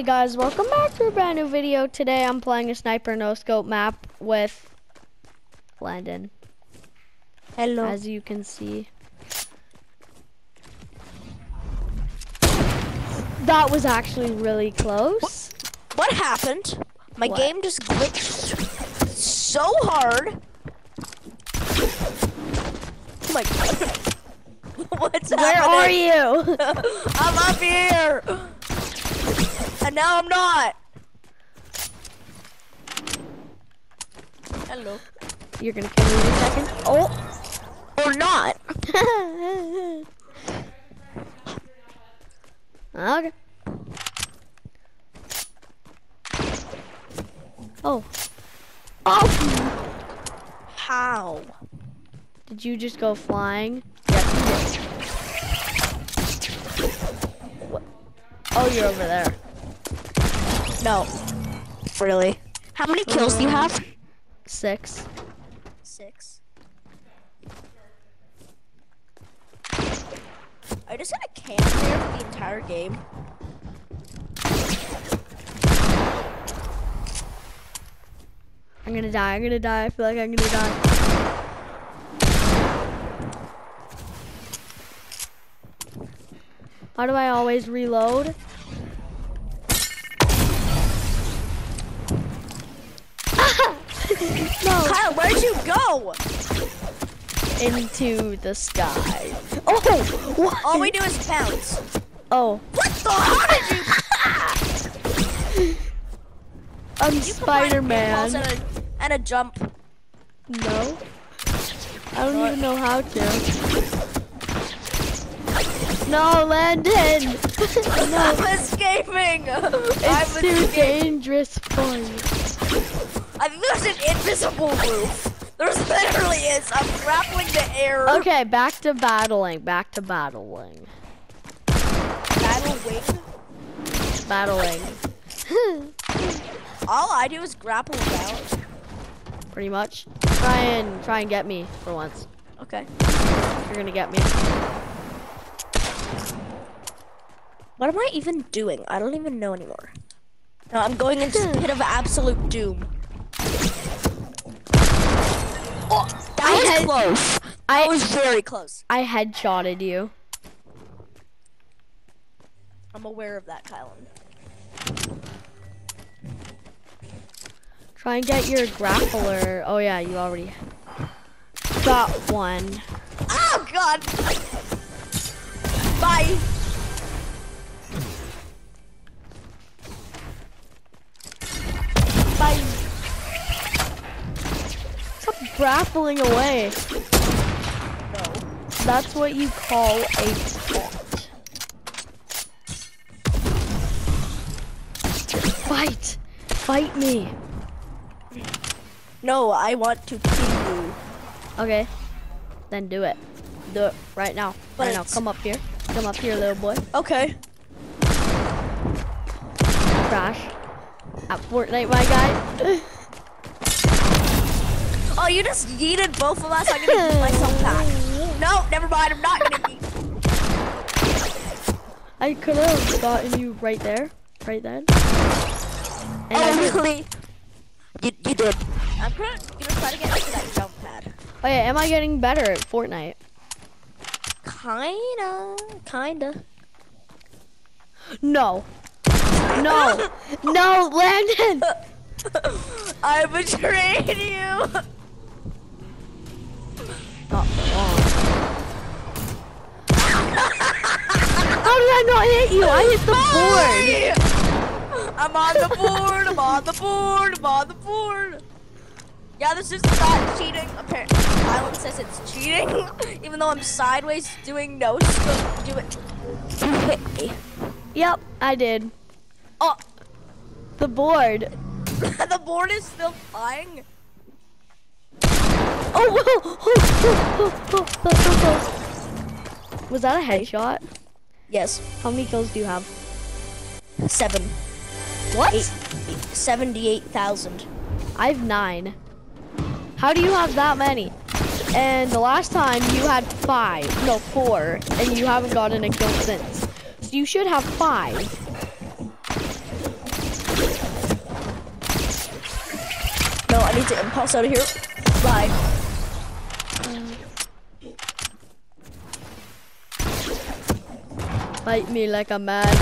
Hey guys, welcome back to a brand new video. Today I'm playing a sniper no scope map with Landon, Hello. as you can see. That was actually really close. what happened? My What? game just glitched so hard. Oh my god. What's Where are you? I'm up here. And now I'm not. Hello. You're gonna kill me in a second. Oh! Or not. okay. Oh, Oh. How? did you just go flying? Yes, Oh, you're over there. No. Really? How many kills do you have? Six. Six. I just had a camp there for the entire game. I'm gonna die. I'm gonna die. I feel like I'm gonna die. How do I always reload? No, Kyle, where'd you go? into the sky. Oh, what? All we do is bounce. Oh, What the? How did you? I'm you Spider-Man. And a, and a jump. No, I don't even know how to. No, Landon. no, I'm escaping. I'm it's too escaping. dangerous for you. I think there's an invisible roof. There's literally is. I'm grappling the air. Okay, back to battling. Back to battling. Battle wing. Battling. All I do is grapple around. Pretty much. Try and try and get me for once. Okay. You're gonna get me. What am I even doing? I don't even know anymore. No, I'm going into the pit of absolute doom. Oh, that I was had- close. I That was very close. I headshotted you. I'm aware of that, Kylan. Try and get your grappler. Oh yeah, you already got one. Oh God! Bye. Bye. Grappling away. No. That's what you call a bot. Fight! Fight me! No, I want to kill you. Okay. Then do it. Do it right now. But right now. Come up here. Come up here, little boy. Okay. Crash. At Fortnite, my guy. Oh, you just yeeted both of us. I'm gonna eat myself back. No, never mind. I'm not gonna eat. I could have gotten you right there. Right then. And oh, I Oh, did. really? You, you did. I'm gonna, gonna try to get into that jump pad. Oh yeah, am I getting better at Fortnite? Kinda. Kinda. No. No. no, Landon! I betrayed you. Oh, How did I not hit you? I hit the board. I'm on the board. I'm on the board. I'm on the board. Yeah, this is not cheating. Apparently, Island says it's cheating, even though I'm sideways doing no scope. Do it. You hit me. Yep, I did. Oh, The board. the board is still flying. Oh, oh, oh, oh, oh, oh. Was that a headshot? Yes. How many kills do you have? Seven. What? 78,000. I have nine. How do you have that many? And the last time you had five, no, four, and you haven't gotten a kill since. So you should have five. No, I need to impulse out of here. Bye. Fight me like a man.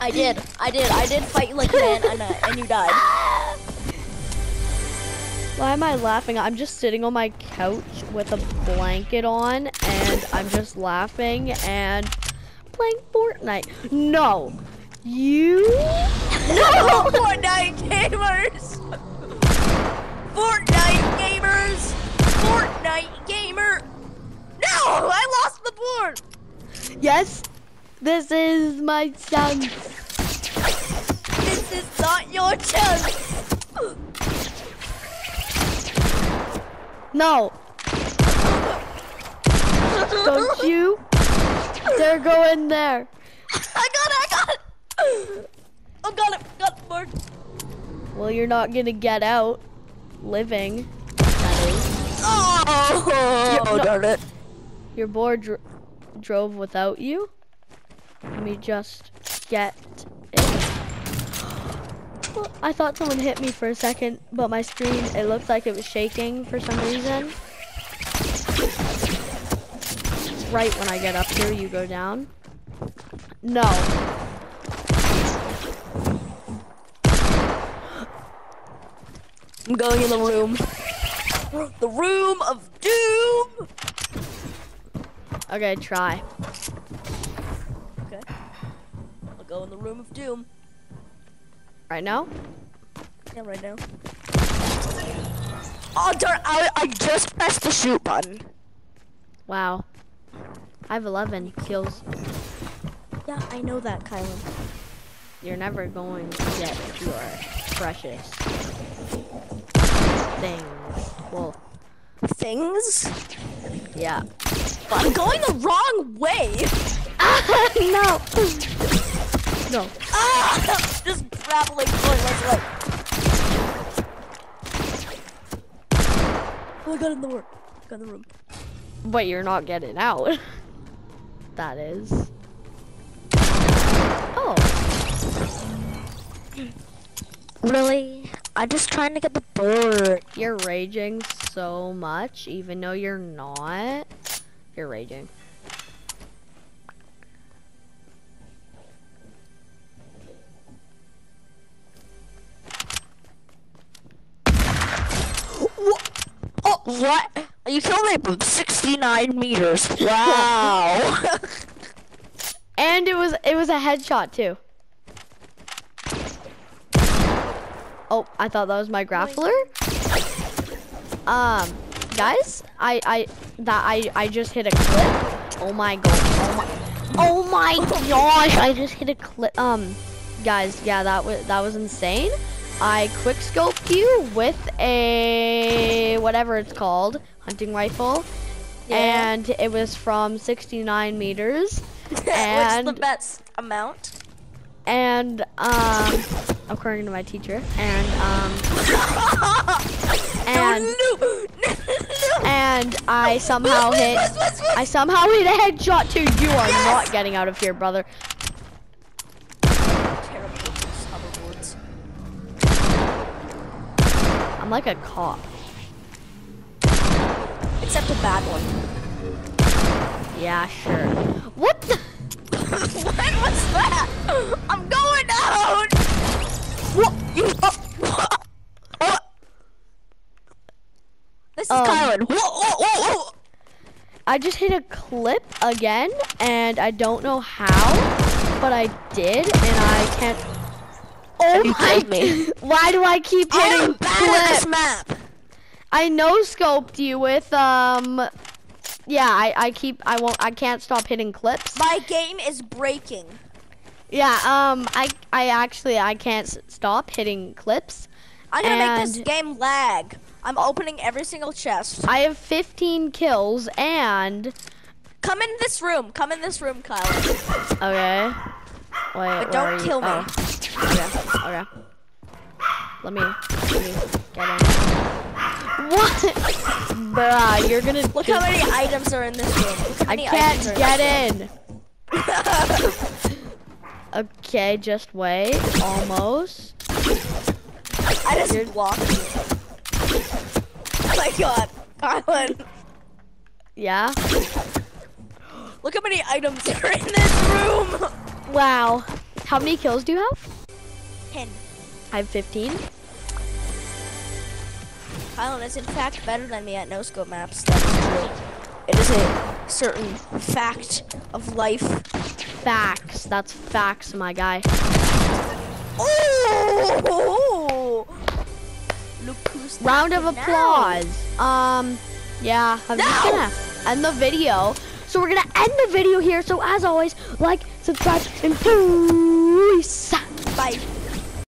I did. I did. I did fight you like a man, and, uh, and you died. Why am I laughing? I'm just sitting on my couch with a blanket on and I'm just laughing and playing Fortnite. No. You? No, Fortnite gamers! Fortnite gamers! Fortnite gamer! No, I lost the board. Yes. This is my son. This is not your chance. No. Don't you dare go in there. I got it. I got it. I got it. Got the board. Well, you're not gonna get out living. Oh, that is. Oh, no. darn it. Your board dr drove without you. Let me just get it. Well, I thought someone hit me for a second, but my screen, it looked like it was shaking for some reason. Right when I get up here, you go down. No. I'm going in the room. The room of doom. Okay, try. Okay. I'll go in the room of doom. Right now? Yeah, right now. Oh, darn! I, I just pressed the shoot button. Wow. I have 11 kills. Yeah, I know that, Kylan. You're never going to get your precious things. Well, Things? yeah. I'm going the wrong way. Ah, no. No. Ah! Just grappling going left right. Oh, I got in the room. Got in the room. But you're not getting out. That is. Oh. Really? I'm just trying to get the board. You're raging so much, even though you're not. You're raging. What? Oh, what? You killed me from 69 meters. Wow. And it was it was a headshot too. Oh, I thought that was my grappler. Um, guys, I I that I I just hit a clip. Oh my god. Oh my. Oh my gosh! I just hit a clip. Um, guys, yeah, that was that was insane. I quick scoped you with a whatever it's called, hunting rifle, Yeah. and it was from 69 meters. And- the best amount? and um according to my teacher and um and no, no, no. and I somehow hit I somehow hit a headshot too. You are Yes! not getting out of here, brother. I'm like a cop. Except a bad one. Yeah, sure. What the? what was that? I'm going down. What? You? Oh? This is Um, Kylan. Whoa, whoa, whoa. I just hit a clip again, and I don't know how, but I did, and I can't. Oh You my! me. Why do I keep I hitting am bad at this clips? map. I no scoped you with um yeah, I, I keep I won't I can't stop hitting clips. My game is breaking. Yeah, um I I actually I can't s- stop hitting clips. I'm gonna make this game lag. I'm opening every single chest. I have 15 kills and Come in this room. Come in this room, Kyle. okay. Wait, but don't kill me. Oh, okay. Okay. Let me let me get in. What? Bruh, you're gonna Look how many items are in this room. I many items are can't get in. Okay, just wait. Almost. I just You're- walked. Oh my god, Kylan. Yeah. Look how many items are in this room. Wow. How many kills do you have? Ten. I have 15. Kylan is in fact better than me at no scope maps. That is true. It is a certain fact of life. Facts. That's facts, my guy. Oh! Round of knocking now. applause. Um, yeah, I'm just gonna end the video. So we're gonna end the video here. So as always, like, subscribe, and peace. Bye.